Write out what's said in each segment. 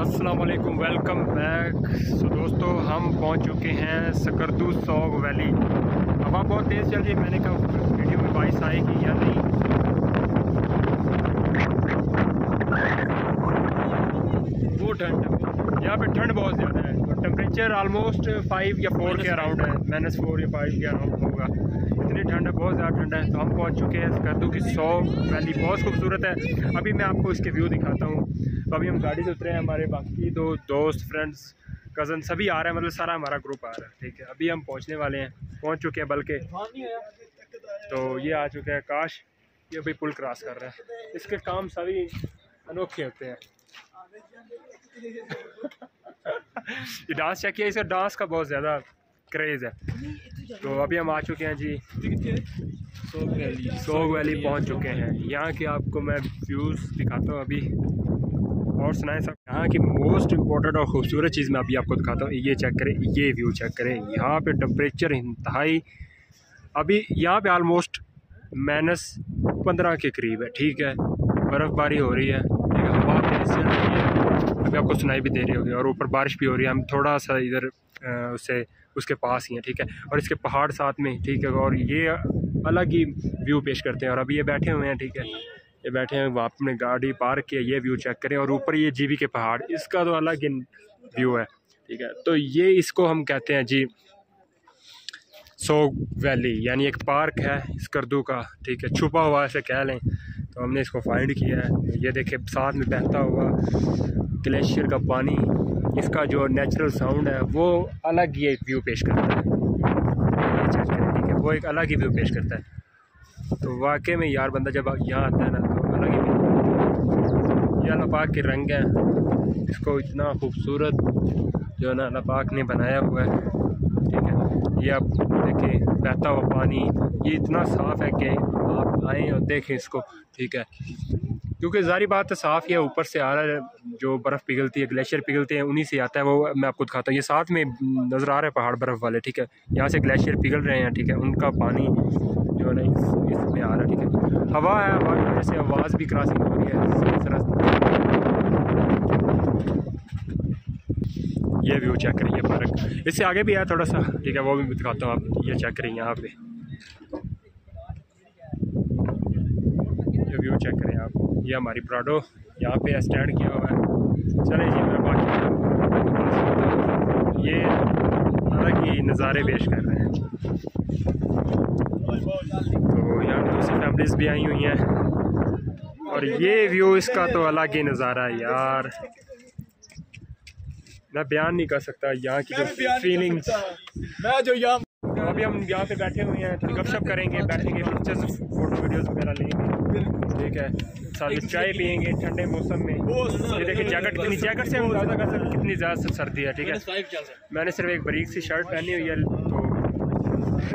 असलकुम welcome back so दोस्तों हम पहुँच चुके हैं सकरदू सौग वैली। हवा बहुत तेज़ चल रही है मैंने कहा वीडियो में बाइस आएगी या नहीं? वो ठंड यहाँ पे ठंड बहुत ज़्यादा है। और टेम्परेचर आलमोस्ट फाइव या फोर के अराउंड है। माइनस फोर या फाइव के अराउंड होगा। इतनी ठंड है बहुत ज़्यादा ठंड है। तो हम पहुँच चुके हैं सकरदू की सौग वैली। बहुत खूबसूरत है। अभी मैं आपको इसके व्यू दिखाता हूँ। तो अभी हम गाड़ी से उतरे हैं हमारे बाकी दो दोस्त फ्रेंड्स कज़न सभी आ रहे हैं मतलब सारा हमारा ग्रुप आ रहा है, ठीक है? अभी हम पहुँचने वाले हैं, पहुँच चुके हैं बल्कि। तो ये आ चुके हैं काश, ये अभी पुल क्रॉस कर रहा है। इसके काम सभी अनोखे होते हैं। ये डांस चेक किया इसे डांस का बहुत ज़्यादा क्रेज़ है। तो अभी हम आ चुके हैं जी। सोग वैली सोग वैली पहुँच चुके हैं। यहाँ के आपको मैं व्यूज़ दिखाता हूँ अभी। और सुनाएँ सब। यहाँ की मोस्ट इम्पोर्टेंट और ख़ूबसूरत चीज़ मैं अभी आपको दिखाता हूँ। ये चेक करें, ये व्यू चेक करें। यहाँ पे टेम्परेचर इंतहाई। अभी यहाँ पे आलमोस्ट माइनस पंद्रह के करीब है, ठीक है? बर्फ़बारी हो रही है, ठीक है? हवा तेज़ रही है। अभी आपको सुनाई भी दे रही होगी, और ऊपर बारिश भी हो रही है। हम थोड़ा सा इधर उससे उसके पास ही हैं, ठीक है? और इसके पहाड़ साथ में, ठीक है? और ये अलग ही व्यू पेश करते हैं। और अभी ये बैठे हुए हैं, ठीक है? ये बैठे हैं वहाँ अपने गाड़ी पार्क किया, ये व्यू चेक करें और ऊपर ये जीवी के पहाड़, इसका तो अलग ही व्यू है, ठीक है? तो ये इसको हम कहते हैं जी सोग वैली यानी एक पार्क है स्कर्दू का, ठीक है? छुपा हुआ ऐसे कह लें तो हमने इसको फाइंड किया है। ये देखे साथ में बहता हुआ ग्लेशियर का पानी, इसका जो नेचुरल साउंड है, वो अलग ही एक व्यू पेश करता है। वो एक अलग ही व्यू पेश करता है। तो वाकई में यार बंदा जब यहाँ आता है ना तो अलग ही ये के रंग हैं। इसको इतना खूबसूरत जो है ना अल्लाह पाक ने बनाया हुआ है। ठीक है। ये आप देखें, बहता हुआ पानी। ये इतना साफ़ है कि आप आएँ और देखें इसको। ठीक है। क्योंकि ज़ारी बात साफ़ ही है, ऊपर से आ रहा है, जो बर्फ़ पिघलती है, ग्लेशियर पिघलते हैं, उन्हीं से आता है, वो मैं आपको दिखाता हूँ। ये साथ में नज़र आ रहा है पहाड़ बर्फ़ वाले, ठीक है? यहाँ से ग्लेशियर पिघल रहे हैं, ठीक है? उनका पानी जो है ना, इस, इसमें आ रहा है, ठीक है? हवा है, हवा की वजह से आवाज़ भी क्रॉसिंग हो रही है ये व्यू चेक करिए पार्क इससे आगे भी है थोड़ा सा, ठीक है? वो भी दिखाता हूँ आप, ये चेक करें यहाँ पे। ये व्यू चेक करें आप। ये हमारी प्राडो यहाँ पे स्टैंड किया हुआ है। चले जी मैं बाकी ये अलग ही। नज़ारे पेश कर रहे हैं। तो यहाँ दूसरी फैमिलीज़ भी आई हुई हैं। और ये व्यू इसका तो अलग ही नज़ारा है यार। मैं बयान नहीं कर सकता यहाँ की जो फीलिंग्स मैं जो यहाँ अभी हम यहाँ पे बैठे हुए हैं थोड़ी गपशप करेंगे बैठेंगे पिक्चर्स फ़ोटो वीडियोस वगैरह लेंगे। ठीक है साथ में चाय पियेंगे ठंडे मौसम में। ये देखिए जैकेट कितनी जैकेट से हम अंदाज़ा कर सकते कितनी ज़्यादा सर्दी है ठीक है? मैंने सिर्फ़ एक बरीक सी शर्ट पहनी हुई है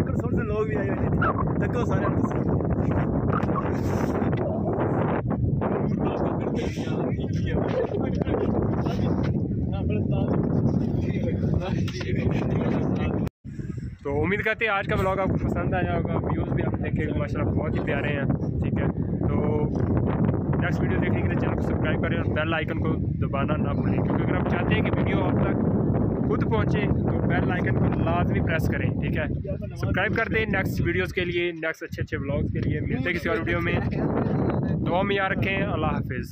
तो लोग भी आए हुए सारे तो उम्मीद करते हैं आज का ब्लॉग आपको पसंद आया होगा। व्यूज़ भी आप देखेंगे माशाल्लाह बहुत ही प्यारे हैं, ठीक है? तो नेक्स्ट वीडियो देखने के लिए चैनल को सब्सक्राइब करें और बेल आइकन को दबाना ना भूलें, क्योंकि अगर आप चाहते हैं कि वीडियो आप तक खुद पहुँचे तो बेल आइकन को लाजमी प्रेस करें, ठीक है? सब्सक्राइब कर दें नेक्स्ट वीडियोज़ के लिए नेक्स्ट अच्छे अच्छे ब्लॉग्स के लिए। मिलते किसी और वीडियो में। दुआ में याद रखें, अल्लाह हाफिज़।